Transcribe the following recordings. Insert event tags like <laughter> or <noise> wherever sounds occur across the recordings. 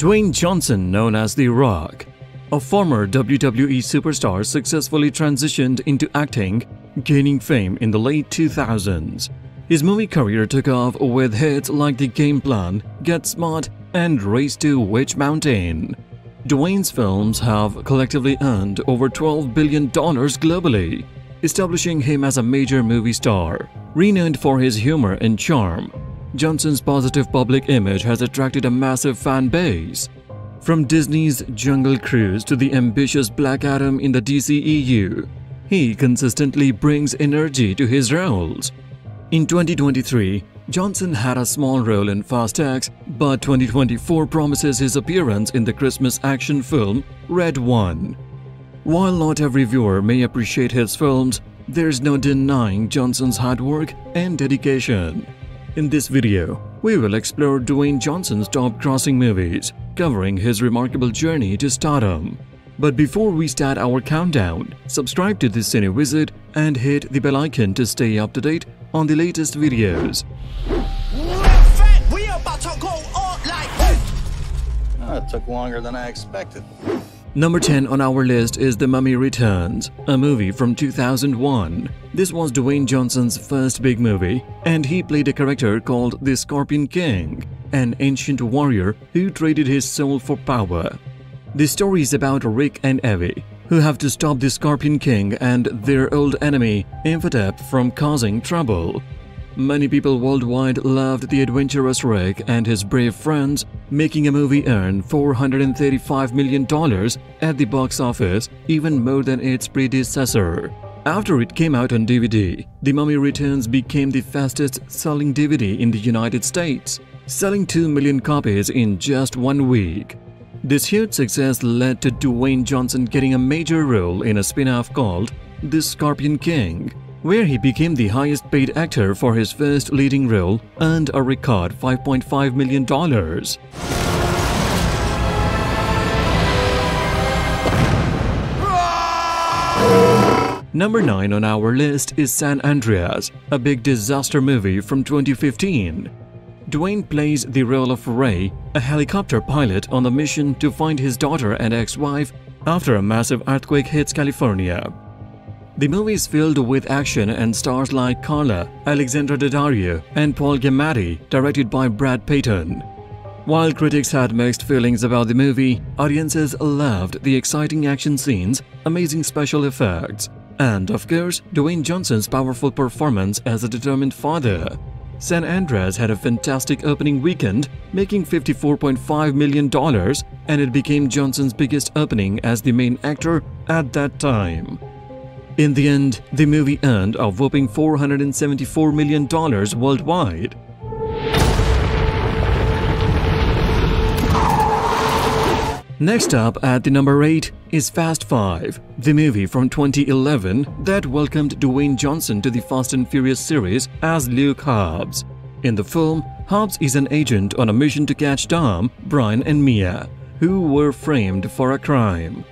Dwayne Johnson, known as The Rock, a former WWE superstar, successfully transitioned into acting, gaining fame in the late 2000s. His movie career took off with hits like The Game Plan, Get Smart, and Race to Witch Mountain. Dwayne's films have collectively earned over $12 billion globally, establishing him as a major movie star. Renowned for his humor and charm, Johnson's positive public image has attracted a massive fan base. From Disney's Jungle Cruise to the ambitious Black Adam in the DCEU, he consistently brings energy to his roles. In 2023, Johnson had a small role in Fast X, but 2024 promises his appearance in the Christmas action film Red One. While not every viewer may appreciate his films, there's no denying Johnson's hard work and dedication. In this video, we will explore Dwayne Johnson's top-grossing movies, covering his remarkable journey to stardom. But before we start our countdown, subscribe to this Cine Wizard and hit the bell icon to stay up to date on the latest videos. We about to go up like Oh, it took longer than I expected. Number 10 on our list is The Mummy Returns, a movie from 2001. This was Dwayne Johnson's first big movie, and he played a character called the Scorpion King, an ancient warrior who traded his soul for power. The story is about Rick and Evie, who have to stop the Scorpion King and their old enemy, Imhotep, from causing trouble. Many people worldwide loved the adventurous Rick and his brave friends, making a movie earn $435 million at the box office, even more than its predecessor. After it came out on DVD, The Mummy Returns became the fastest selling DVD in the United States, selling 2 million copies in just one week. This huge success led to Dwayne Johnson getting a major role in a spin-off called The Scorpion King, where he became the highest paid actor for his first leading role and a record $5.5 million. Number 9 on our list is San Andreas, a big disaster movie from 2015. Dwayne plays the role of Ray, a helicopter pilot on a mission to find his daughter and ex-wife after a massive earthquake hits California. The movie is filled with action and stars like Carla, Alexandra Daddario, and Paul Giamatti, directed by Brad Peyton. While critics had mixed feelings about the movie, audiences loved the exciting action scenes, amazing special effects, and, of course, Dwayne Johnson's powerful performance as a determined father. San Andreas had a fantastic opening weekend, making $54.5 million, and it became Johnson's biggest opening as the main actor at that time. In the end, the movie earned a whopping $474 million worldwide. Next up at the number 8 is Fast 5, the movie from 2011 that welcomed Dwayne Johnson to the Fast and Furious series as Luke Hobbs. In the film, Hobbs is an agent on a mission to catch Dom, Brian and Mia, who were framed for a crime.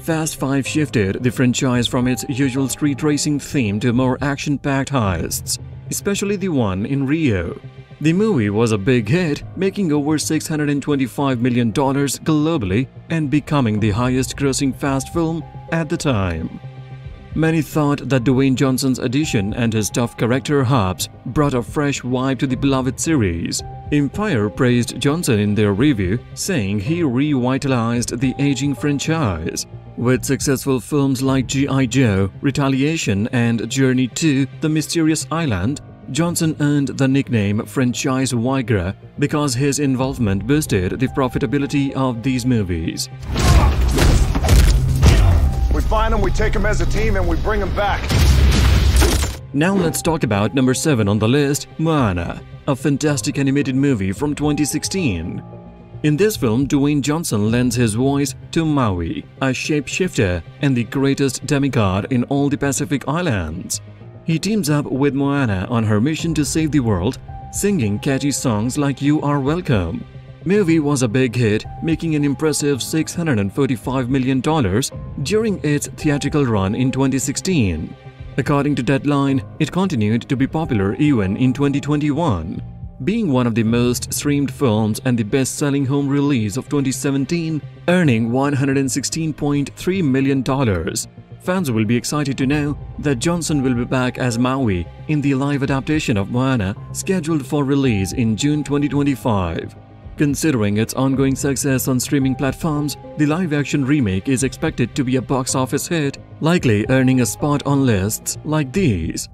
Fast 5 shifted the franchise from its usual street racing theme to more action-packed heists, especially the one in Rio. The movie was a big hit, making over $625 million globally and becoming the highest-grossing Fast film at the time. Many thought that Dwayne Johnson's addition and his tough character Hobbs brought a fresh vibe to the beloved series. Empire praised Johnson in their review, saying he revitalized the aging franchise. With successful films like G.I. Joe, Retaliation, and Journey to the Mysterious Island, Johnson earned the nickname Franchise Viagra because his involvement boosted the profitability of these movies. We find them, we take them as a team, and we bring them back. Now let's talk about number 7 on the list, Moana, a fantastic animated movie from 2016. In this film, Dwayne Johnson lends his voice to Maui, a shapeshifter and the greatest demigod in all the Pacific Islands. He teams up with Moana on her mission to save the world, singing catchy songs like You Are Welcome. Movie was a big hit, making an impressive $645 million during its theatrical run in 2016. According to Deadline, it continued to be popular even in 2021. Being one of the most streamed films and the best-selling home release of 2017, earning $116.3 million. Fans will be excited to know that Johnson will be back as Maui in the live adaptation of Moana scheduled for release in June 2025. Considering its ongoing success on streaming platforms, the live-action remake is expected to be a box office hit, likely earning a spot on lists like these.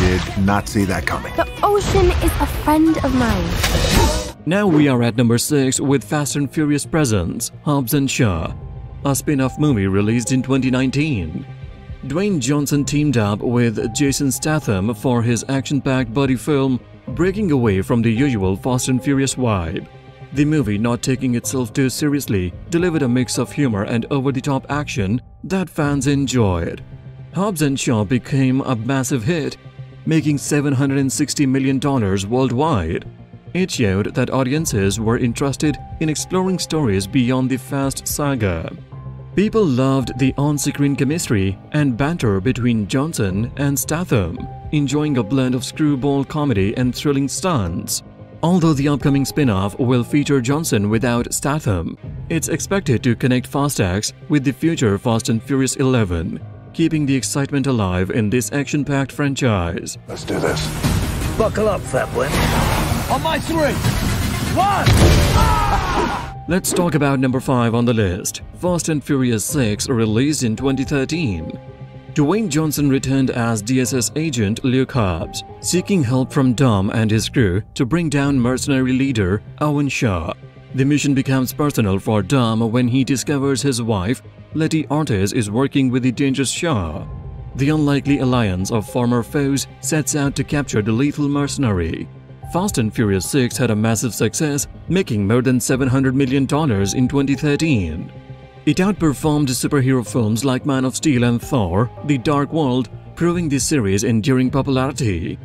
Did not see that coming. The ocean is a friend of mine. Now we are at number 6 with Fast and Furious Presents, Hobbs and Shaw, a spin-off movie released in 2019. Dwayne Johnson teamed up with Jason Statham for his action-packed buddy film breaking away from the usual Fast and Furious vibe. The movie, not taking itself too seriously, delivered a mix of humor and over-the-top action that fans enjoyed. Hobbs and Shaw became a massive hit, making $760 million worldwide. It showed that audiences were interested in exploring stories beyond the Fast saga. People loved the on-screen chemistry and banter between Johnson and Statham, enjoying a blend of screwball comedy and thrilling stunts. Although the upcoming spin-off will feature Johnson without Statham, it's expected to connect Fast X with the future Fast and Furious 11, keeping the excitement alive in this action-packed franchise. Let's do this. Buckle up, fat boy. On my three. One. <laughs> Let's talk about number 5 on the list, Fast and Furious 6 released in 2013. Dwayne Johnson returned as DSS agent Luke Hobbs, seeking help from Dom and his crew to bring down mercenary leader Owen Shaw. The mission becomes personal for Dom when he discovers his wife, Letty Ortiz, is working with the dangerous Shaw. The unlikely alliance of former foes sets out to capture the lethal mercenary. Fast and Furious 6 had a massive success, making more than $700 million in 2013. It outperformed superhero films like Man of Steel and Thor, The Dark World, proving the series' enduring popularity.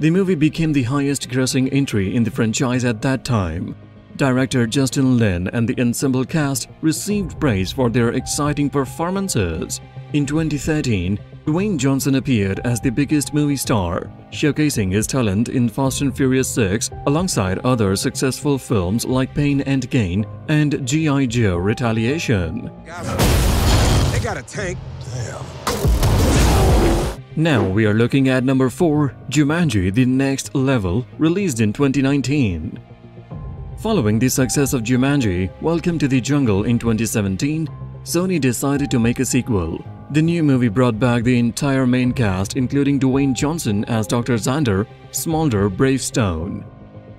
The movie became the highest-grossing entry in the franchise at that time. Director Justin Lin and the ensemble cast received praise for their exciting performances. In 2013, Dwayne Johnson appeared as the biggest movie star, showcasing his talent in Fast and Furious 6 alongside other successful films like Pain and Gain and G.I. Joe Retaliation. They got a tank. Now we are looking at number 4, Jumanji The Next Level, released in 2019. Following the success of Jumanji, Welcome to the Jungle in 2017, Sony decided to make a sequel. The new movie brought back the entire main cast including Dwayne Johnson as Dr. Xander, Smolder Bravestone.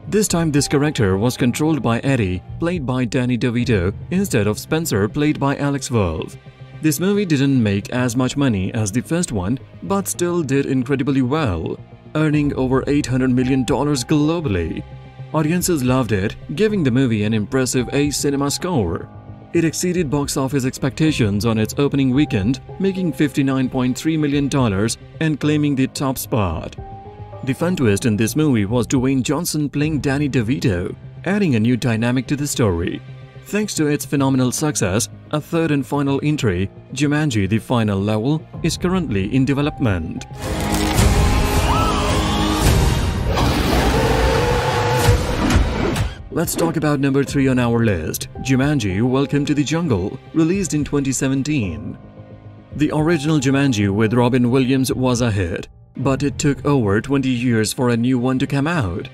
This time this character was controlled by Eddie, played by Danny DeVito, instead of Spencer, played by Alex Wolff. This movie didn't make as much money as the first one, but still did incredibly well, earning over $800 million globally. Audiences loved it, giving the movie an impressive A cinema score. It exceeded box office expectations on its opening weekend, making $59.3 million and claiming the top spot. The fun twist in this movie was Dwayne Johnson playing Danny DeVito, adding a new dynamic to the story. Thanks to its phenomenal success, a third and final entry, Jumanji The Final Level, is currently in development. Let's talk about number 3 on our list, Jumanji Welcome to the Jungle, released in 2017. The original Jumanji with Robin Williams was a hit, but it took over 20 years for a new one to come out.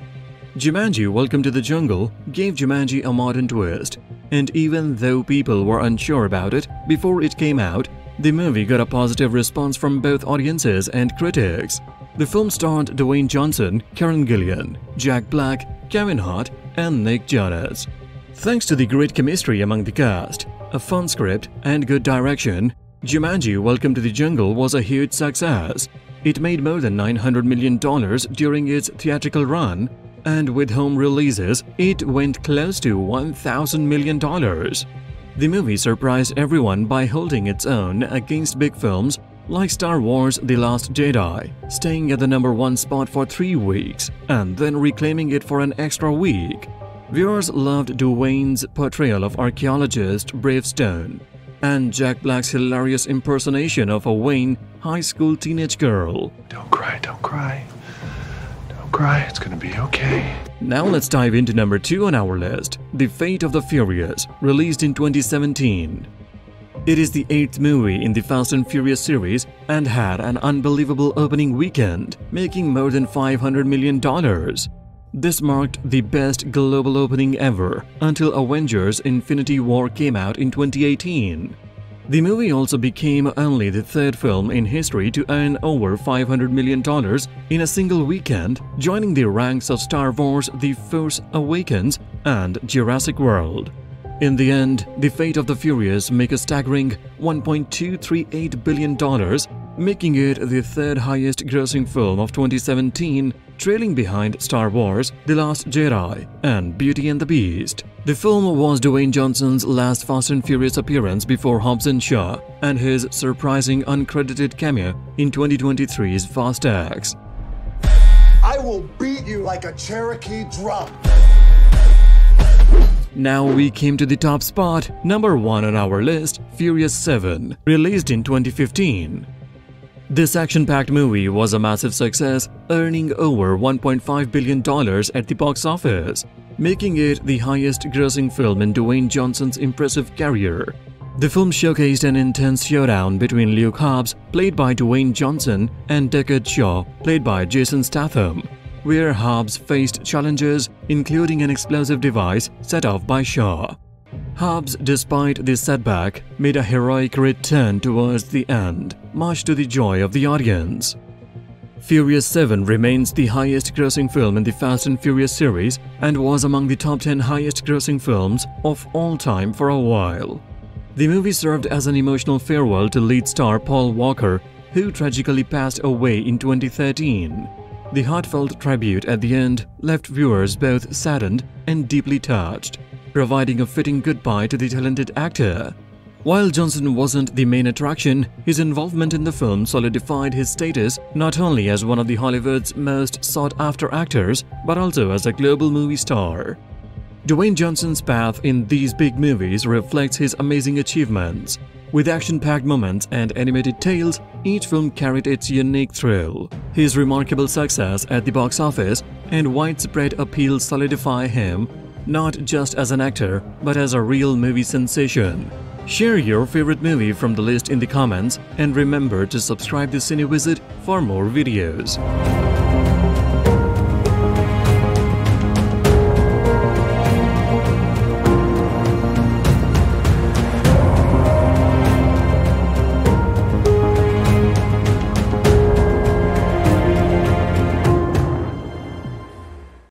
Jumanji Welcome to the Jungle gave Jumanji a modern twist, and even though people were unsure about it before it came out, the movie got a positive response from both audiences and critics. The film starred Dwayne Johnson, Karen Gillan, Jack Black, Kevin Hart, and Nick Jonas. Thanks to the great chemistry among the cast, a fun script, and good direction, Jumanji Welcome to the Jungle was a huge success. It made more than $900 million during its theatrical run, and with home releases, it went close to $1,000 million. The movie surprised everyone by holding its own against big films like Star Wars The Last Jedi, staying at the number one spot for three weeks and then reclaiming it for an extra week. Viewers loved Dwayne's portrayal of archaeologist Bravestone and Jack Black's hilarious impersonation of a Wayne high school teenage girl. Don't cry, don't cry. Don't cry. It's gonna be okay. Now let's dive into number 2 on our list, The Fate of the Furious, released in 2017. It is the eighth movie in the Fast and Furious series and had an unbelievable opening weekend, making more than $500 million. This marked the best global opening ever until Avengers Infinity War came out in 2018. The movie also became only the third film in history to earn over $500 million in a single weekend, joining the ranks of Star Wars The Force Awakens and Jurassic World. In the end, The Fate of the Furious make a staggering $1.238 billion, making it the third highest grossing film of 2017, trailing behind Star Wars, The Last Jedi, and Beauty and the Beast. The film was Dwayne Johnson's last Fast and Furious appearance before Hobbs and Shaw, and his surprising uncredited cameo in 2023's Fast X. I will beat you like a Cherokee drum. Now we came to the top spot, number 1 on our list, Furious 7, released in 2015. This action-packed movie was a massive success, earning over $1.5 billion at the box office, making it the highest-grossing film in Dwayne Johnson's impressive career. The film showcased an intense showdown between Luke Hobbs, played by Dwayne Johnson, and Deckard Shaw, played by Jason Statham, where Hobbs faced challenges including an explosive device set off by Shaw. Hobbs, despite this setback, made a heroic return towards the end, much to the joy of the audience. Furious 7 remains the highest grossing film in the Fast and Furious series and was among the top 10 highest grossing films of all time for a while. The movie served as an emotional farewell to lead star Paul Walker, who tragically passed away in 2013. The heartfelt tribute at the end left viewers both saddened and deeply touched, providing a fitting goodbye to the talented actor. While Johnson wasn't the main attraction, his involvement in the film solidified his status not only as one of the Hollywood's most sought-after actors, but also as a global movie star. Dwayne Johnson's path in these big movies reflects his amazing achievements. With action-packed moments and animated tales, each film carried its unique thrill. His remarkable success at the box office and widespread appeal solidify him not just as an actor, but as a real movie sensation. Share your favorite movie from the list in the comments and remember to subscribe to CineWizard for more videos.